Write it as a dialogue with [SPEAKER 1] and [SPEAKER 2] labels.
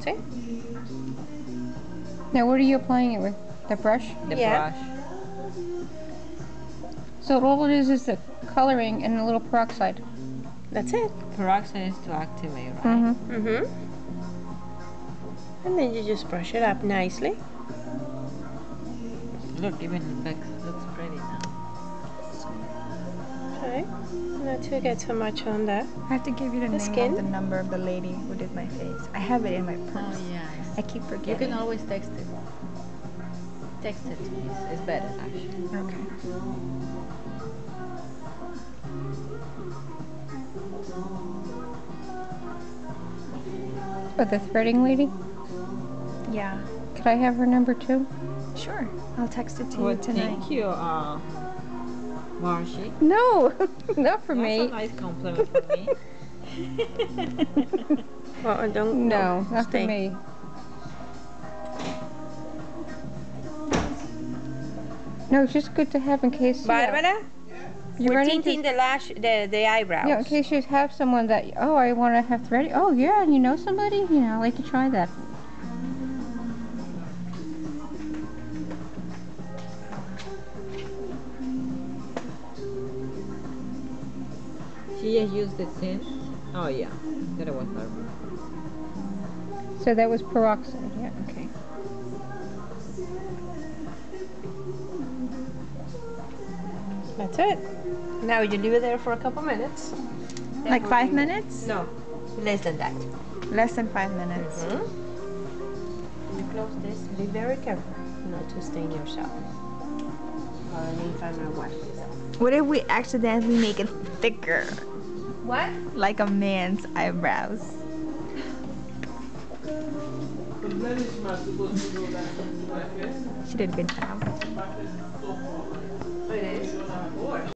[SPEAKER 1] See?
[SPEAKER 2] Now, what are you applying it with? The brush?
[SPEAKER 3] The
[SPEAKER 1] Yeah.
[SPEAKER 3] brush.
[SPEAKER 2] So all it is is the coloring and a little peroxide.
[SPEAKER 1] That's it.
[SPEAKER 3] Peroxide is to activate, right?
[SPEAKER 2] Mm-hmm.
[SPEAKER 1] Mm-hmm. And then you just brush it up nicely.
[SPEAKER 3] Look, even it looks, looks pretty now.
[SPEAKER 1] Not to get so much on that.
[SPEAKER 4] I have to give you the,
[SPEAKER 1] The
[SPEAKER 4] name
[SPEAKER 1] skin?
[SPEAKER 4] of the number of the lady who did my face. I have it in my purse.
[SPEAKER 3] Oh, yeah.
[SPEAKER 4] I keep forgetting.
[SPEAKER 3] You can always text it. Text it to me. It's, it's better, actually.
[SPEAKER 4] Okay.
[SPEAKER 2] Oh, the threading lady?
[SPEAKER 4] Yeah.
[SPEAKER 2] Could I have her number too?
[SPEAKER 4] Sure. I'll text it to
[SPEAKER 3] Well,
[SPEAKER 4] you tonight.
[SPEAKER 3] thank you, uh, Marcy.
[SPEAKER 2] No, not for
[SPEAKER 3] That's a
[SPEAKER 2] me.
[SPEAKER 3] nice compliment for me.
[SPEAKER 1] Oh, don't.
[SPEAKER 2] No, not
[SPEAKER 1] stay.
[SPEAKER 2] for me. No, it's just good to have in case. you know,
[SPEAKER 1] Barbara,
[SPEAKER 2] you
[SPEAKER 1] we're
[SPEAKER 2] run
[SPEAKER 1] tinting the lash, the the eyebrows.
[SPEAKER 2] Yeah, in case you have someone that, oh, I want to have threading. Oh, yeah, and you know somebody? You know, I'd like to try that.
[SPEAKER 3] Just used it since. Oh, yeah. That was Barbara.
[SPEAKER 2] So that was peroxide, yeah, okay.
[SPEAKER 1] That's it. Now you leave it there for a couple minutes. Then
[SPEAKER 4] Like five minutes?
[SPEAKER 1] No, less than that.
[SPEAKER 4] Less than five minutes.
[SPEAKER 1] Mhm. You close this. Be very careful not to stain yourself. Or if I'm gonna wash myself.
[SPEAKER 4] What if we accidentally make it thicker,
[SPEAKER 1] What?
[SPEAKER 4] like a man's eyebrows? She did a good job.